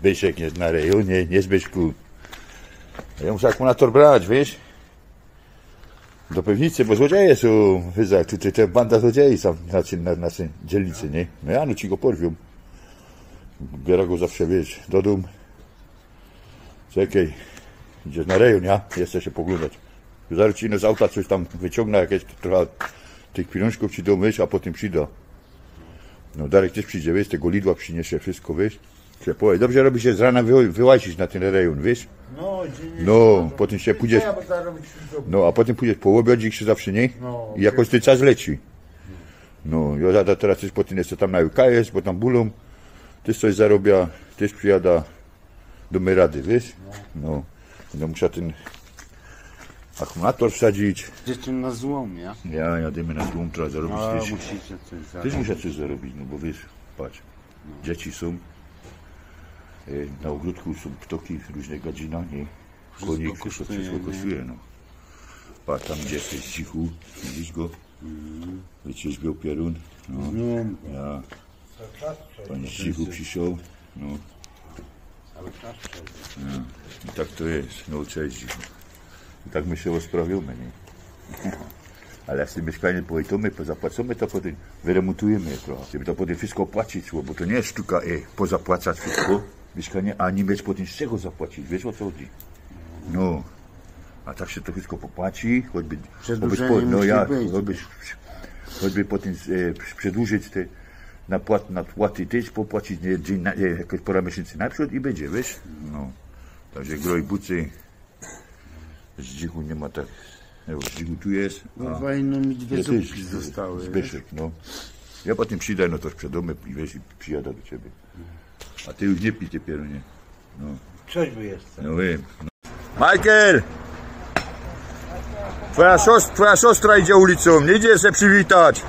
Zbyszek jest na rejonie, nie Zbyszku. Ja muszę akumulator brać, wiesz? Do pewnicy, bo złodzieje są, wyza, tutaj te banda złodziei są na, na, na naszej dzielnicy, nie? No ja, no ci go porwią. Biorę go zawsze, wiesz, do dum. Czekaj, idziesz na rejon, ja? Jeszcze się poglądać. Zaraz ci no z auta coś tam wyciągnę, jakieś trochę tych pieniążków ci dom, wiesz, a potem przyda. No Darek też przyjdzie, wiesz, tego Lidła przyniesie wszystko, wiesz. Ciepło. Dobrze robi się z rana wy, wyłazić na ten rejon, wiesz. No, dzień No, potem się pójdziesz, wszystko. no a potem pójdziesz po obiadzik się zawsze, nie? No. I jakoś ten czas leci. No, ja zada teraz też potem jeszcze tam na UKS, bo tam bulą, też coś zarobia, też przyjada do my rady, wiesz? No, no muszę ten akumulator wsadzić. Dzieci na złom, ja? Ja jadymy na tłum, trzeba zarobić A, też. musicie coś Też zarobić. muszę coś zarobić, no bo wiesz, patrz, dzieci są, na ogródku są ptoki różne gadzina, nie? Konik, wszystko kosztuje, no. Patrz, tam gdzie jesteś cichu, widzisz go? Wyciążbiał pierun, no. Ja, pan z cichu przyszedł, no. Ja. I tak to jest, no cześć. I tak my się rozprawimy, nie? Ale jak sobie mieszkanie pojedziemy, pozapłacimy, to potem wyremontujemy je trochę. Żeby to potem wszystko płacić bo to nie jest sztuka e, pozapłacać wszystko, mieszkanie, a nie mieć potem z czego zapłacić. Wiesz o co chodzi? No. A tak się to wszystko popłaci, choćby, Przedłużenie choćby, no ja, choćby, choćby potem e, przedłużyć te napłat, napłaty też popłacić nie, dzień, na, e, jakoś pora miesięcy naprzód i będzie, wiesz? No. Także groj bucy, z dzichu nie ma tak, no, z dzichu tu jest, No, fajno mi dwie zupki zostały. Zbyszek, no. Ja potem przyjdę, no to sprzedomy i wiesz, i przyjadę do ciebie. A ty już nie pij te pierunie. Coś by jest. No wiem. Michael! Twoja, siostra, twoja siostra idzie ulicą, nie idzie się przywitać.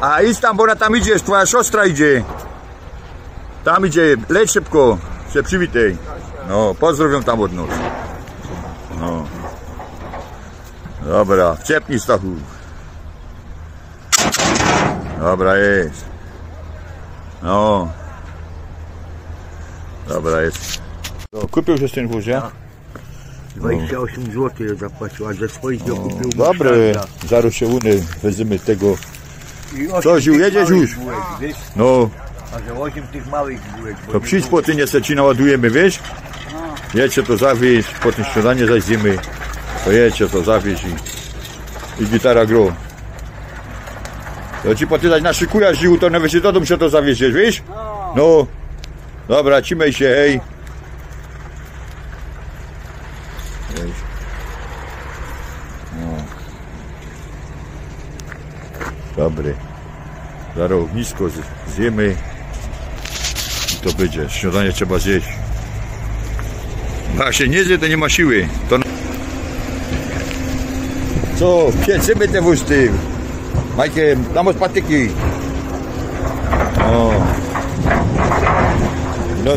A idź tam, bo ona tam idziesz, twoja siostra idzie. Tam idzie, leć szybko, się przywitaj. No, pozdrowią tam od nas. No. Dobra, wciepnij Stachu. Dobra jest. No. Dobra jest. No, kupił się tym wóz, ja? 28 zł zapłacił, a ze swoich nie kupił. Dobry, zaraz się uny, weźmiemy tego. Co, Ziu, tych jedziesz małych już? No, A że 8 tych małych bułek. to przyjdź po tynie se ci naładujemy, wiesz? Jedźcie to zawieźć, potem śniadanie zajdziemy. To jedźcie to zawieźć i, i gitara gro. To ci potydać naszykujasz Ziu, to nawet się do domu się to zawieziesz, wiesz? No. Dobra, cimej się, hej. No. Dobry. Zaraz ognisko zjemy i to będzie. Śniadanie trzeba zjeść. A się nie zje, to nie ma siły. To... Co? Pięcymy te wózty. Majkiem, damos patyki. O. No,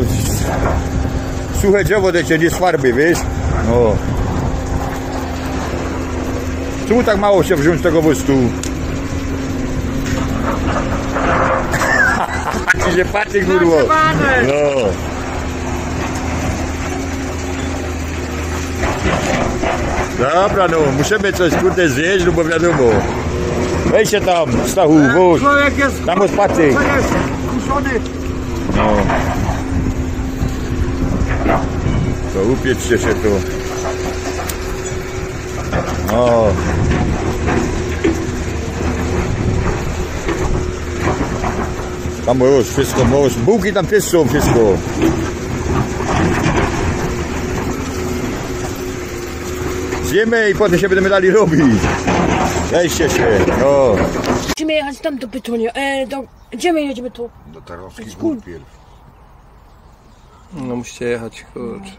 suche drzewo dajcie, nie swarby, wiesz? No. Czemu tak mało się wziąć tego wóztu? Ci się patyk urło. No. Dobra, no, musimy coś kurde zjeść, no bo wiadomo. Weź się tam, Stachu, wóz. Człowiek jest, Tam jest patyk. kuszony. No. To upieczcie się tu. No. Tam już wszystko, już bułki tam też są, wszystko. Zjemy i potem się będziemy dali robić. Weźcie się, no. Musimy jechać tam do Pytonia. E, do... Gdzie my jedziemy tu? Do Tarowskich? Gór pierw. No musicie jechać, kurczę.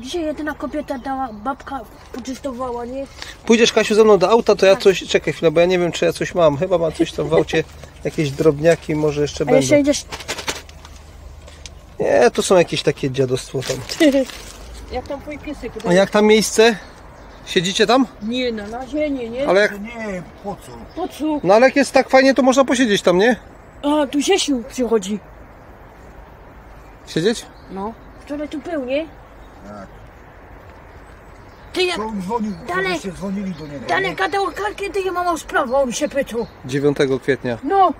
Dzisiaj jedyna kobieta dała, babka poczystowała, nie? Pójdziesz Kasiu ze mną do auta, to ja coś, czekaj chwilę, bo ja nie wiem czy ja coś mam. Chyba mam coś tam w aucie, jakieś drobniaki może jeszcze A jeszcze będą. idziesz... Nie, to są jakieś takie dziadostwo tam. Jak tam twój piesek? A jak tam miejsce? Siedzicie tam? Nie, na razie nie, nie. Ale jak, Nie, po co? Po co? no ale jak jest tak fajnie, to można posiedzieć tam, nie? A, tu Siesiu przychodzi. Siedzieć? No. Wczoraj tu był, nie? Tak. Ty jak To on dzwonił, Dalej. się dzwonili do niego. dalej gadał, kiedy ja mam sprawę, on się pytał. 9 kwietnia. No.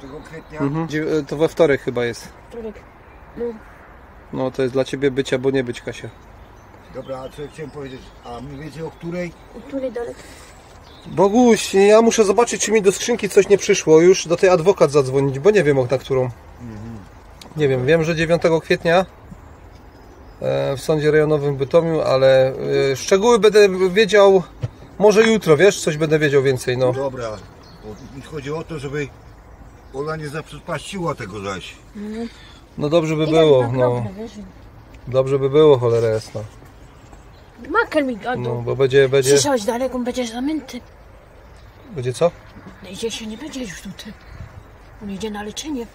9 kwietnia. Mhm. To we wtorek chyba jest. Wtorek. No. No to jest dla ciebie być albo nie być, Kasia. Dobra, a co ja chciałem powiedzieć? A mniej więcej o której? O której dalej? Boguś, ja muszę zobaczyć, czy mi do skrzynki coś nie przyszło. Już do tej adwokat zadzwonić, bo nie wiem na którą. Nie wiem, wiem, że 9 kwietnia e, w sądzie rejonowym w Bytomiu, ale e, szczegóły będę wiedział może jutro, wiesz, coś będę wiedział więcej, no. Dobra, bo mi chodzi o to, żeby ona nie zaprzepaściła tego zaś. No dobrze by I było, tak no. wiesz. Dobrze by było, cholera jasna. Makel mi No, gadał. bo będzie, będzie, Słyszałeś daleko, on będzie zamęty. będzie co? No idzie się, nie będzie już tutaj. On idzie na leczenie.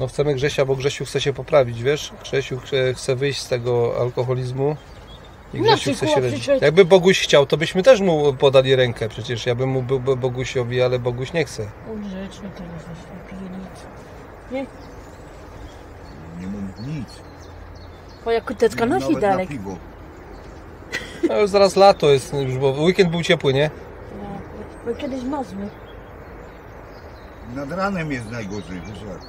No chcemy Grzesia, bo Grzesiu chce się poprawić, wiesz? Grzesiu chce- chce wyjść z tego alkoholizmu i Grzesiu chce się leczyć. przyszedł. Jakby Boguś chciał, to byśmy też mu podali rękę przecież. Ja bym mu był Bogusiowi, ale Boguś nie chce. On grzeczny teraz już nie pije nic. Nie? Nie mów nic. Twoja kutecka nosi Nawet dalej. na piwo. No już zaraz lato jest, już, bo weekend był ciepły, nie? No, bo kiedyś mazły. Nad ranem jest najgorzej, wiesz jak.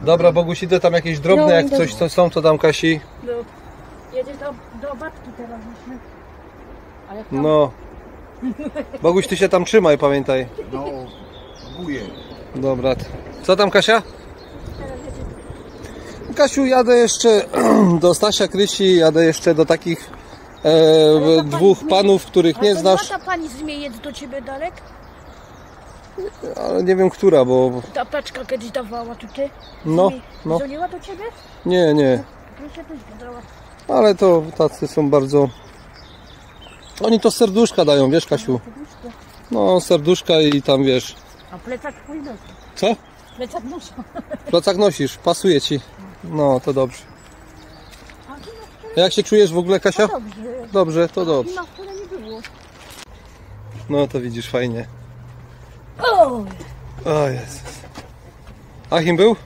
Dobra, Boguś, idę tam jakieś drobne, No, jak idę. coś to są, to dam Kasi. No. Jedziesz do, do babki teraz. A jak tam? No. Boguś, ty się tam trzymaj, pamiętaj. No, próbuję. Dobra. Co tam, Kasia? Kasiu, jadę jeszcze do Stasia Krysi, jadę jeszcze do takich e, dwóch panów, których nie znasz, Ta pani zmieniec do ciebie dalek? ale nie wiem która, bo Ta paczka kiedyś dawała tutaj? No, no. Dzwoniła do ciebie? nie, nie, ale to tacy są bardzo... Oni to serduszka dają, wiesz Kasiu? No, serduszka i tam wiesz. A plecak twój nosi. Co? Plecak nosi. Plecak nosisz, pasuje ci. No, to dobrze. A Jak się czujesz w ogóle, Kasia? dobrze. Dobrze, to dobrze. Na wtórę nie było. No, to widzisz, fajnie. O! O Jezus. Achim był?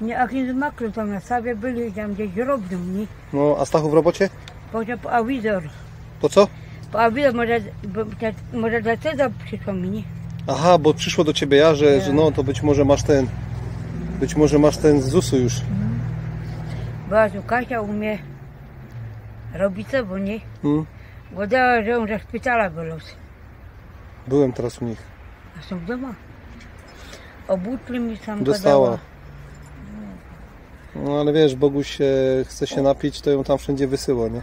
Nie, a kiedy makro tam na stawie byli, tam gdzieś robią, nie? No, a Stachu w robocie? Potem po awizor. Po co? Po awizor może, bo, może dlatego przyszło mi, nie? Aha, bo przyszło do ciebie ja, że, że no to być może masz ten. Być może masz ten z ZUS-u już. Była Kasia u mnie robić co, bo nie? Hmm? Bo dała, że on ze szpitala wylósł. Byłem teraz u nich. A są w domu. Obutli mi sam Dostała. No ale wiesz, Boguś chce się napić, to ją tam wszędzie wysyła, nie?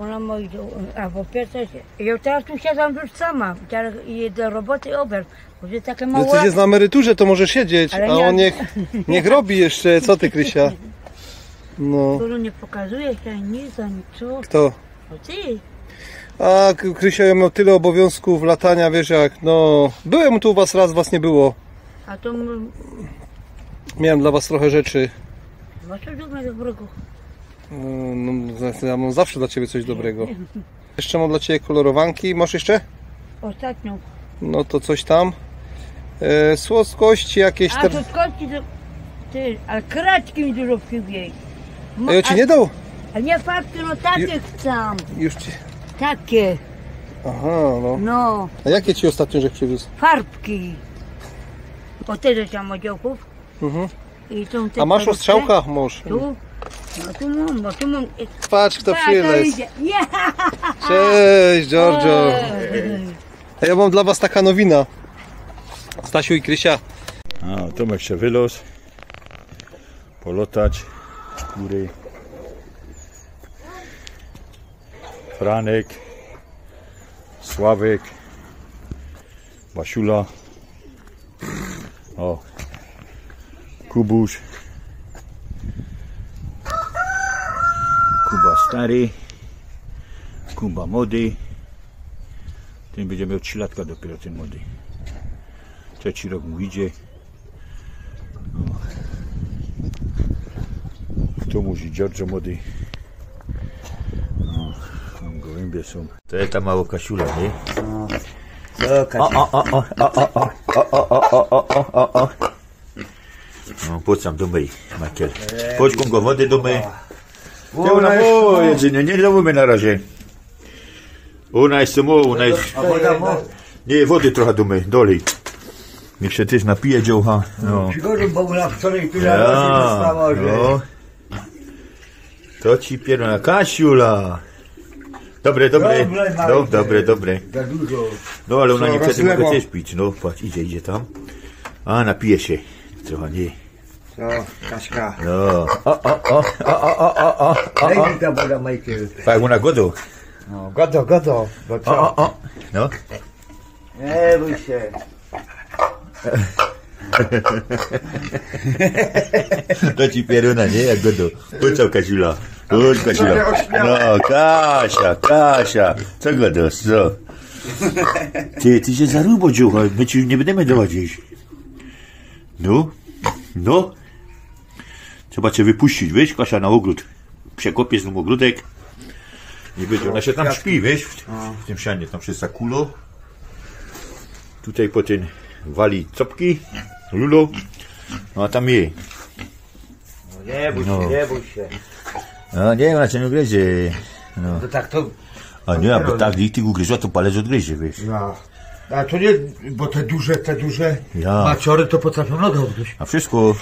Do- a po pierwsze, ja teraz tu siadam już sama. Teraz idę do roboty ober. To takie No małe. ty jest na emeryturze, to możesz siedzieć, Ale a nie- on niech, niech robi jeszcze. Co ty, Krysia? No, Skoro nie pokazuje się nic, ani co. kto? O ty. A, K- Krysia ja miał tyle obowiązków latania, wiesz jak, no... Byłem tu u was raz, was nie było. A to m- Miałem dla was trochę rzeczy. no co dużo dobrego. No, ja mam zawsze dla ciebie coś dobrego. Jeszcze mam dla ciebie kolorowanki. Masz jeszcze? Ostatnią. No to coś tam. E, słodkości jakieś A tam. to. Ty, ale kraczki mi dużo przywieź. A ja ci nie dał? A nie farbki, no takie chcę. Już ci. Takie, Aha, no. no, A jakie ci ostatnio żech przywiózł? farbki. O tyle tam oddziałków. Mhm. A masz o strzałkach? Masz. Tu? No tu mam, bo tu mam... Patrz kto. Nie! Cześć Giorgio. A ja mam dla was taka nowina. Stasiu i Krysia. A, Tomek się wylos. Polotać. Góry. Franek. Sławek. Basiula. O. Kubuś. Kuba stary. Kuba młody. Ten będzie miał 3 latka dopiero ten młody. Trzeci rok mu idzie. No. Tu musi Giorgio młody. gębie są. To jest ta mała kasiula, nie? Co, Kasia? No, po co do myj, Makiel? Chodź go wody do myj. Ty ona o, jedzenie, nie do myj na razie. Ona jest samo, ona jest... A woda mo? Nie, wody trochę do myj, dolej. Niech się też napije dziołcha. No. Przygodę, bo ona wczoraj tyle Ja, razy dostała, że... no. To ci pierona Kasiula. Dobre, dobre. Dobre, No, dobre, dobre. No, ale ona nie chce mogę też pić. No, patrz, idzie, idzie tam. A, napije się. Trochę nie. Co, Kaśka? No. O, o, o, o, o, o, o, o, Daj o. mi ta woda, Michael. Ona godu. No, godo, godo. Bo O, co? o, o. No. Nie bój się. To ci pieruna, nie? Jak godu. Co, Kasiula? Chodź, Kasiula. No, Kasia, Kasia. Co godu, co? Ty, ty się zarubo dziucha, my ci nie będziemy dowodzić. No, no. Trzeba cię wypuścić, wiesz, Kasia, na ogród. Przekopiesz nam ogródek. Nie będzie, ona się tam śpi, wiesz, w, w tym sianie, tam przez sakulo. Tutaj potem wali copki, lulo, no a tam je. Nie bój No. się, nie bój się. No nie, ona cię nie ugryzie. No. To tak to... A nie, a bo tak, i ty ugryzła, to palec odgryzie, wiesz. No. A to nie, bo te duże, te duże Ja. maciory to potrafią nogę odgryźć. A wszystko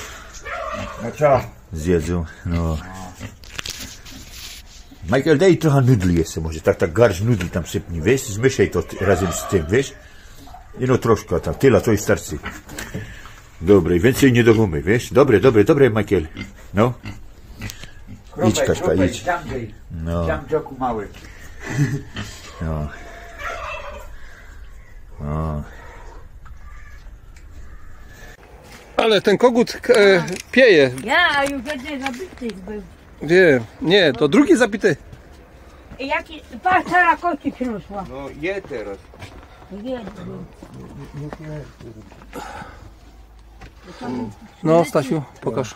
No co? Zjedzą, no. Michael, daj trochę nudli jeszcze może, tak, tak garść nudli tam sypnij, wiesz, zmyślej to razem z tym, wiesz. I no troszkę tam, tyle, to jest starcy. Dobre, i więcej nie do gumy, wiesz. Dobre, dobre, dobre, Michael. No. Idź, Kaśka, idź. No, dziambczoku mały. no. No. Ale ten kogut e, pieje. Ja, a już jeden zabity był. Wiem. Nie, to drugi zabity. Jaki, patrz, cała kości przyniosła. No je teraz. Jeden. No, Stasiu, pokaż.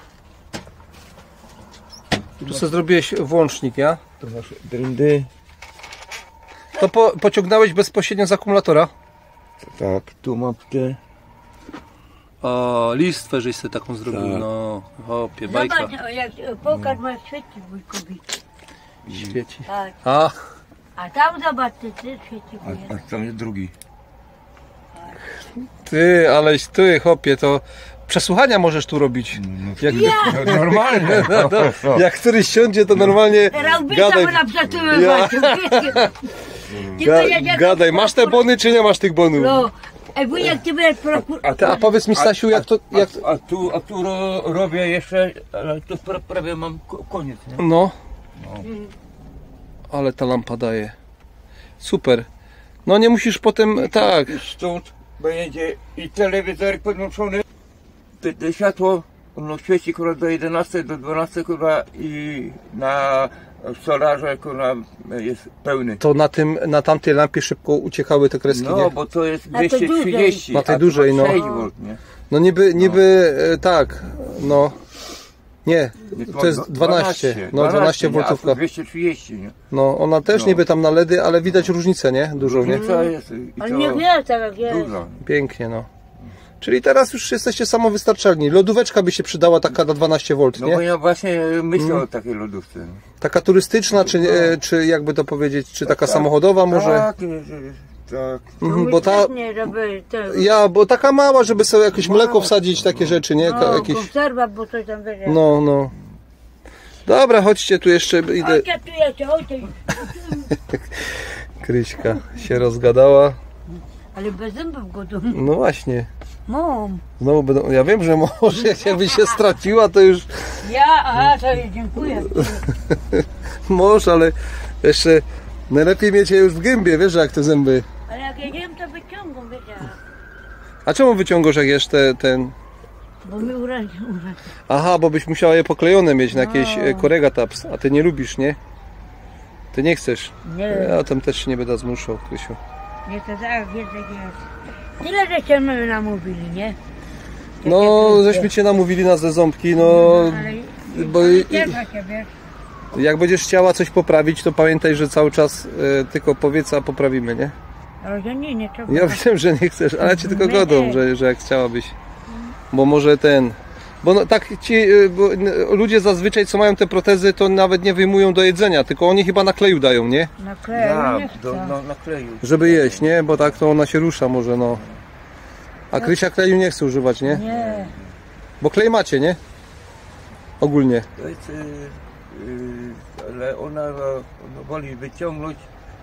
Tu sobie zrobiłeś włącznik, ja? Drindy. To po, pociągnąłeś bezpośrednio z akumulatora? Tak, tu mam te. O, listwę żeś sobie taką zrobił, Tak. no. Hopie, bajka. Zobacz, jak pokaż ma świeci wujkowi. Świeci. Tak. A, A tam zobacz, ty, ty świeci wujek. A tam jest drugi. ty, aleś ty, hopie, to przesłuchania możesz tu robić. Jak, Normalnie. no, no, jak któryś siądzie, to normalnie Raubica gadaj, mu na przesyływać. ga, gadaj. Masz te bony, czy nie masz tych bonów? No, ej wujek, ty będziesz prokur... A, ty, a powiedz mi, Stasiu, jak to, jak, A, a tu, a tu ro, robię jeszcze, ale tu pra, prawie mam ko- koniec, nie? No. Ale ta lampa daje. Super. No nie musisz potem, tak. Stąd będzie i telewizor podłączony, te, te światło, ono świeci kurwa do 11, do 12 kurwa i na solarze kurwa jest pełny. To na tym, na tamtej lampie szybko uciekały te kreski, No, nie? bo to jest A to 230, Na tej a tu dużej, no. 6 V, nie? No niby, niby, e, tak, no. Nie, to jest 12, no 12 nie, a tu voltówka. 230, nie? No ona też No. niby tam na LEDy, ale widać różnicę, nie? Dużą, nie? Co jest? I Ale to nie wie, tak jak jest. dużo. Pięknie, no. Czyli teraz już jesteście samowystarczalni. Lodóweczka by się przydała taka na 12 V, No bo nie? ja właśnie myślę Mm. o takiej lodówce. no. Taka turystyczna, czy, e, czy jakby to powiedzieć, czy taka samochodowa może? Tak, że- tak. Mhm, bo ta, ja, bo taka mała, żeby sobie jakieś mleko wsadzić, takie rzeczy, nie? No, jakieś, konserwa, bo coś tam będzie. no, no. Dobra, chodźcie tu jeszcze, idę. Ojciec tu jest, ojciec. Kryśka się rozgadała. Ale bez zębów go tu. No właśnie. Mam. Znowu będą, ja wiem, że może jakby się straciła, to już Ja, aha, to dziękuję. może, ale jeszcze najlepiej mieć je już w gębie, wiesz, jak te zęby. Ale jak jedziemy, to wyciągam, wiecie. A czemu wyciągasz jak jesz te, ten... Bo mi urazi, urazi. Aha, bo byś musiała je poklejone mieć na jakieś e, korega taps, a ty nie lubisz, nie? Ty nie chcesz. Nie, Ja tam też się nie będę zmuszał, Krysiu. nie to tak, wiesz, jak jest. Tyle, mnie namówili, nie? No, żeśmy cię namówili na ze ząbki, no... Ale, bo- ale cieszę się, wiesz. Jak będziesz chciała coś poprawić, to pamiętaj, że cały czas e, tylko powiedz, a poprawimy, nie? Ale że nie, nie trzeba. Ja wiem, że nie chcesz, ale ci tylko Nie. godą, że, że jak chciałabyś. Bo może ten. Bo no, tak ci y, bo, ludzie zazwyczaj, co mają te protezy, to nawet nie wyjmują do jedzenia, tylko oni chyba na kleju dają, nie? Na kleju Ja, nie do, no, nakleju. Żeby jeść, nie? Bo tak to ona się rusza może, no. A Krysia kleju nie chce używać, nie? Nie. Bo klej macie, nie? Ogólnie. To jest, y, y, ale ona no, woli wyciągnąć,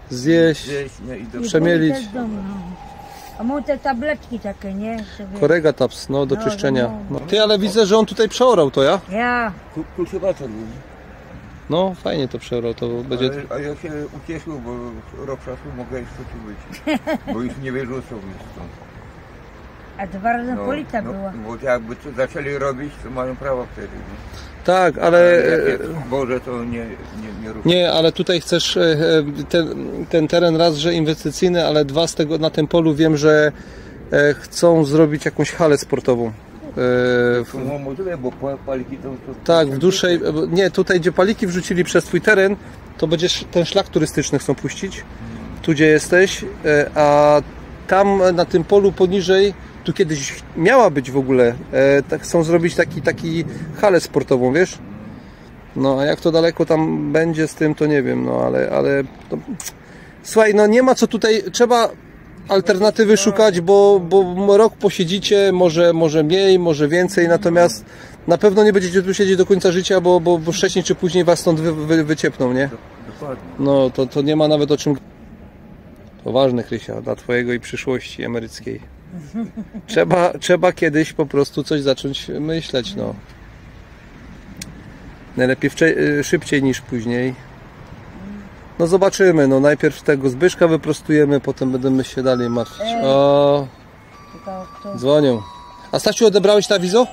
Zjeść, zjeść nie, i do Przemielić. A mam te tabletki takie, nie? Żeby... korega taps, no do No, czyszczenia. no. No. Ty, ale widzę, że on tutaj przeorał to, ja? Ja. Ku- kultywator był. No, fajnie to przeorał, to będzie... Ale, a ja się ucieszył, bo rok czasu mogę jeszcze tu być. Bo już nie wyrzucą mnie stąd. A dwa razy polita no, była. Bo jakby to zaczęli robić, to mają prawo wtedy. Nie? Tak, ale... Jest Boże, to nie, nie, nie ruszą. Nie, ale tutaj chcesz e, e, ten, ten teren raz, że inwestycyjny, ale dwa z tego na tym polu wiem, że e, chcą zrobić jakąś halę sportową. E, w, No to... to tak, w dłuższej. Nie, tutaj gdzie paliki wrzucili przez twój teren, to będziesz ten szlak turystyczny chcą puścić. Tu gdzie jesteś, e, a tam na tym polu poniżej, tu kiedyś miała być w ogóle, e, tak chcą zrobić taki, taki halę sportową, wiesz? No, a jak to daleko tam będzie z tym, to nie wiem, no ale, ale to... słuchaj, no nie ma co tutaj, trzeba alternatywy szukać, bo, bo rok posiedzicie, może, może mniej, może więcej, natomiast na pewno nie będziecie tu siedzieć do końca życia, bo, bo, bo wcześniej czy później was stąd wy, wy, wyciepną, nie? No, to, to nie ma nawet o czym. To ważne, Krysia, dla Twojego i przyszłości emeryckiej. Trzeba, trzeba kiedyś po prostu coś zacząć myśleć, no. Najlepiej wcze- y, szybciej niż później. No zobaczymy, no najpierw tego Zbyszka wyprostujemy, potem będziemy się dalej martwić. O, dzwonią. A Stasiu, odebrałeś ta wizo?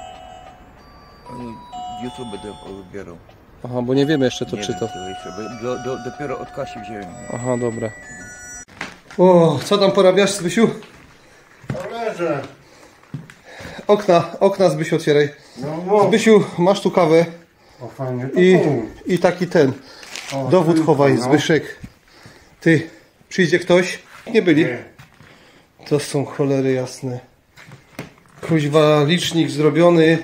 Jutro będę odbierał. Aha, bo nie wiemy jeszcze to Nie czy wiem, to. jeszcze, do, do, dopiero od Kasi wziąłem. Aha, dobra. O, co tam porabiasz, Zbysiu? Leżę. Okna, okna Zbysiu otwieraj. No mów. Zbysiu, masz tu kawę O fajnie. to i, i taki ten O, dowód tylko, chowaj, no. Zbyszek. Ty, przyjdzie ktoś? Nie byli. Nie. To są cholery jasne. Kuźwa, licznik zrobiony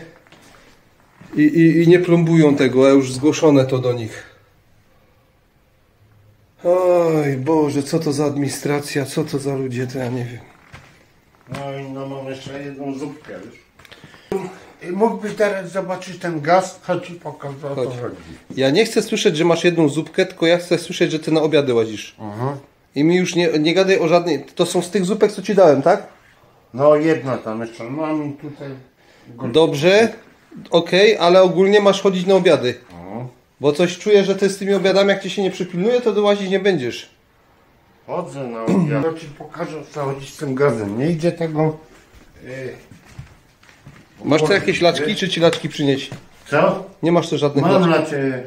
i, i, i nie plombują tego, a już zgłoszone to do nich. Oj Boże, co to za administracja, co to za ludzie, to ja nie wiem. No i no mam jeszcze jedną zupkę już. Mógłbyś teraz zobaczyć ten gaz? Chodź ci pokażę o co Chodź. chodzi. Ja nie chcę słyszeć, że masz jedną zupkę, tylko ja chcę słyszeć, że ty na obiady łazisz. Aha. I mi już nie, nie gadaj o żadnej. To są z tych zupek, co ci dałem, tak? No jedna tam jeszcze mam i tutaj. Dobrze, okej, ale ogólnie masz chodzić na obiady. Bo coś czuję, że ty z tymi obiadami, jak ci się nie przypilnuje, to dołazić nie będziesz. chodzę na obiad. Ja ci pokażę co chodzi z tym gazem. Nie idzie tego. y, Masz tu jakieś laczki, czy ci laczki przynieść? Co? Nie masz tu żadnych Mam laczek. na ciebie.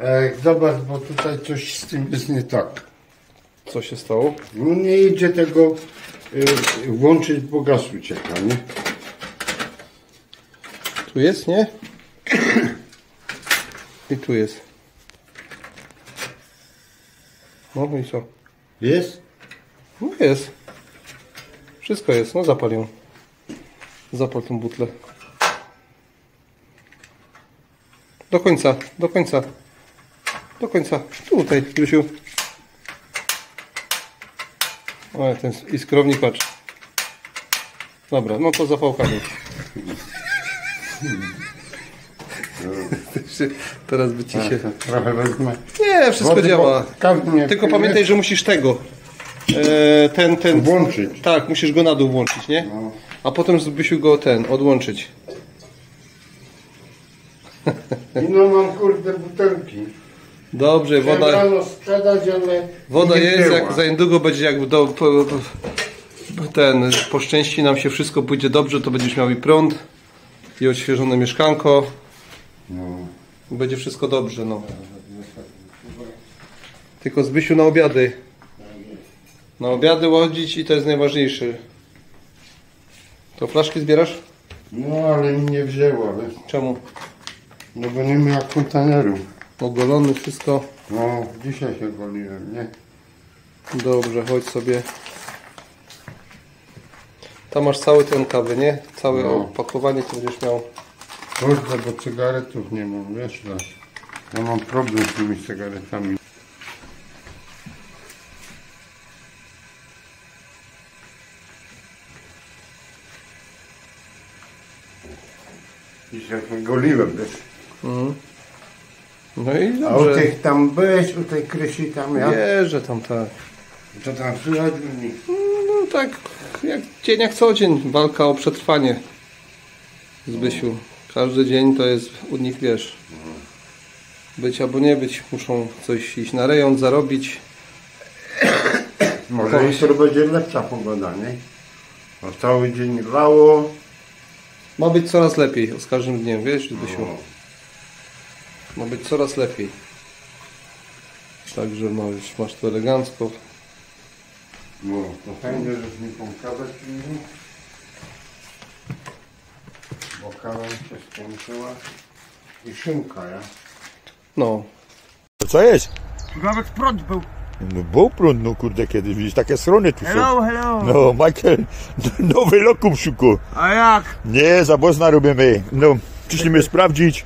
E, zobacz, bo tutaj coś z tym jest nie tak. Co się stało? No nie idzie tego y, włączyć, bo gaz ucieka, nie? Tu jest, nie? I tu jest. No i co? Jest? No jest. Wszystko jest, no zapal ją. Zapal tą butlę. Do końca, do końca. Do końca. Tutaj, Grysiu. O, ten iskrownik, patrz. Dobra, no to zapałkami. Teraz by ci się... Trochę wezmę. Nie, wszystko Wody, działa. bo Tylko pamiętaj, że musisz tego. E, ten, ten. Włączyć. Tak, musisz go na dół włączyć, nie? No. A potem Zbysiu go ten, odłączyć. I no mam kurde butelki. Dobrze, Chciałem woda, rano sprzedać, ale woda jest, była. jak za niedługo będzie jak do, po, po, ten, poszczęści nam się wszystko pójdzie dobrze, to będziesz miał i prąd, i odświeżone mieszkanko. No. Będzie wszystko dobrze, no. Tylko Zbysiu na obiady. Na obiady łodzić i to jest najważniejsze. To flaszki zbierasz? No ale mi nie wzięło, wiesz. Czemu? No bo nie ma kontenerów. Ogolony, wszystko. No, dzisiaj się goliłem, nie? Dobrze, chodź sobie. Tam masz cały ten kawy, nie? Całe No. opakowanie to będziesz miał. Kurde, bo cygaretów nie mam, wiesz. Ja mam problem z tymi cygaretami. Dzisiaj goliłem, wiesz. No i A u dobrze. tych tam byłeś, u tej Krysi tam, ja? Wierzę tam tak. To tam słychać u nich. No tak, jak dzień jak co dzień, walka o przetrwanie. Zbysiu. Każdy dzień to jest u nich, wiesz, być albo nie być. Muszą coś iść na rejon, zarobić. Może Kogoś. jutro będzie lepsza pogoda, nie? Bo cały dzień lało. Ma być coraz lepiej z każdym dniem, wiesz, Zbysiu. Ma być coraz lepiej. Także no już masz to elegancko. No, to fajnie, że kawę pili. Bo kawa się skończyła. I szynka, ja? No, Co jest? Nawet prąd był. No był prąd, no kurde, kiedy widzisz, takie strony tu są. Hello, hello. No, Michael, nowy lokum szuku. A jak? Nie, za bozna robimy. No, przyszliśmy sprawdzić.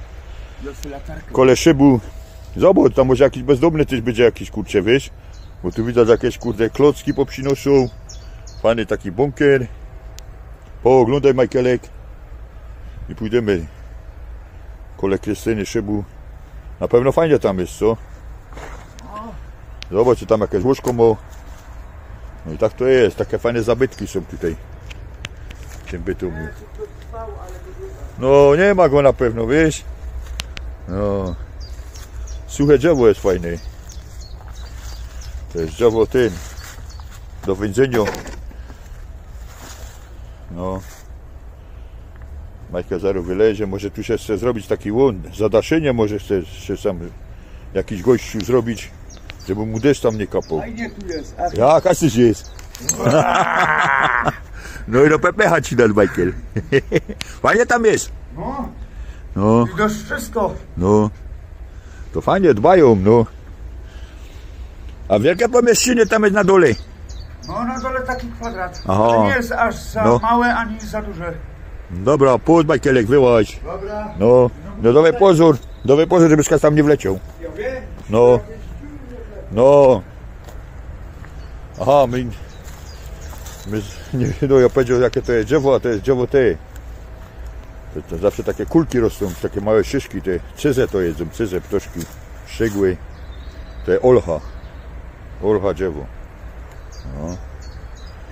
Kole szybu. Zobacz, tam może jakiś bezdomny też będzie jakiś, kurczę, wiesz? Bo tu widać jakieś, kurde, klocki poprzinoszą. Fajny taki bunkier. Pooglądaj, Michaelek. I pójdziemy. Kole Krystyny szybu. Na pewno fajnie tam jest, co? Zobacz, tam jakieś łóżko. No i tak to jest. Takie fajne zabytki są tutaj. W tym bytu. No nie ma go na pewno, wiesz? No. Suche drzewo jest fajne. To jest drzewo tym. Do więzienia. No. Majka zaraz wylezie, może tu się chce zrobić taki łon, zadaszenie może chce się sam jakiś gościu zrobić, żeby mu deszcz tam nie kapał. Fajnie tu jest. Ja, Kasyś jest. No i do pepecha ci dać, Michael. Fajnie tam jest. No, No, wszystko. no. To fajnie dbają, no. A wielkie pomieszczenie tam jest na dole. No na dole taki kwadrat. Aha. To nie jest aż za No. małe ani za duże. Dobra, pójdź Michaelek, wyłaź. Dobra. No, no dawaj pozór, dawaj pozór, żebyś tam nie wleciał. No, no. Aha, my, my nie no ja powiedział jakie to jest drzewo, a to jest drzewo te. To, to zawsze takie kulki rosną, takie małe szyszki, te cyze to jedzą, cyze, ptoszki, szczegły, te olcha, olcha drzewo.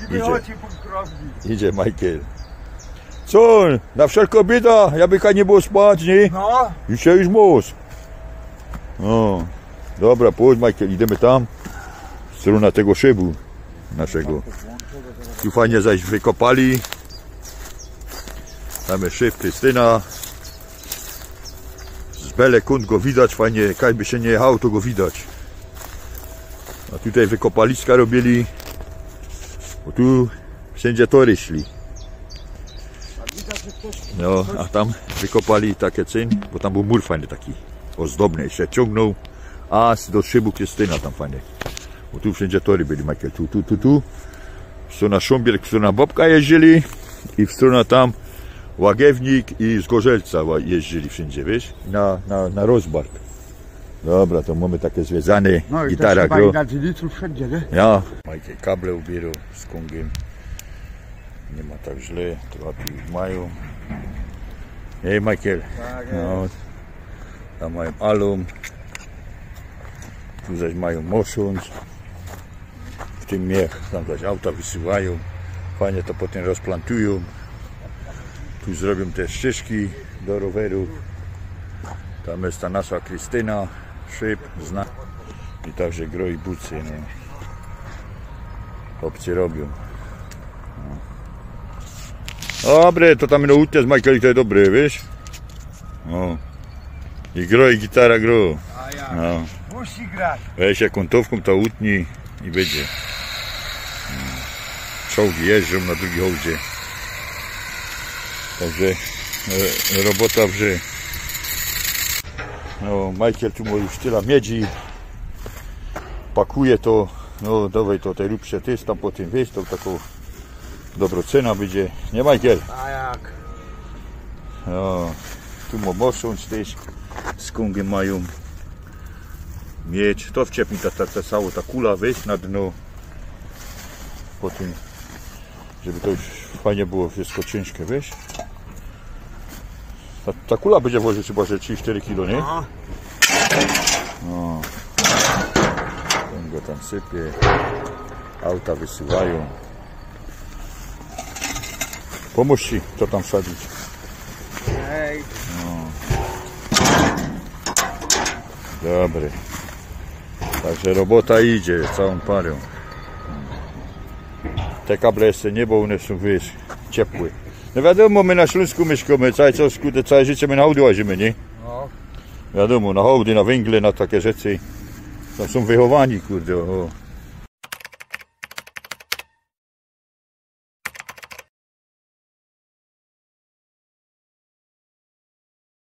I Idzie. Idzie Michael. Co? Na wszelką bieda, ja by nie było spać, nie? No, Dzisiaj już mus. No, dobra, pójdź Michael, idziemy tam. Strona tego szybu naszego. Tu fajnie zaś wykopali. Tam jest szyb Krystyna. Z bele kąt go widać, fajnie, jakby się nie jechało, to go widać. A tutaj wykopaliska robili. Bo tu wszędzie tory szli. No, a tam wykopali takie cyn, bo tam był mur fajny taki, ozdobny, się ciągnął, aż do szybu Krystyna tam fajnie. Bo tu wszędzie tory byli, Michael, tu, tu, tu, tu. W stronę Szumbier, w stronę Bobka jeździli i w stronę tam Łagiewnik i z Gorzelca jeździli wszędzie, wiesz, na, na, na rozbark. Dobra, to mamy takie zwiedzane, no i gitara gro. dziedzicu wszędzie, nie? Ja. Michael kable ubierał z kungiem. Nie ma tak źle, trochę tu już mają. Hej Michael. No, tam mają alum. Tu zaś mają mosząc. W tym miech, tam zaś auta wysyłają. Fajnie to potem rozplantują. Tu zrobią te ścieżki do rowerów. Tam jest ta nasza Krystyna, szyb, zna. I także groi bucy, no. Chłopcy robią. Dobre, to tam no utnie z Michael to jest dobre, wiesz? No. I gro, i gitara gro. A ja. No. Musi grać. Weź się kątowką to utnij i będzie. Mm. Czołgi jeżdżą na drugi hołdzie. Także e, robota wrze. No, Michael tu ma już tyle miedzi. Pakuje to. No, dawaj to, tej rób się ty, tam po tym wiesz, to taką dobrą cena będzie. Nie, Michael? A jak? No, tu ma mosząc też. Z kongiem mają mieć. To wciepni ta, ta, ta cała ta kula wyjść na dno. Po tym, żeby to już fajnie było wszystko ciężkie, wiesz? Ta, ta kula będzie ważyć chyba, że 3-4 kg, nie? No. Ten go tam sypie. Auta wysyłają. Pomóż ci, co tam wsadzić. Ej, Dobry. Także robota idzie całą parą. Te kable jeszcze nie, bo one są wiesz, ciepłe. No wiadomo, my na Śląsku mieszkamy, cały czas, kurde, całe życie my na hołdy łazimy, nie? No. Wiadomo, na hołdy, na węgle, na takie rzeczy. Tam są wychowani, kurde, o.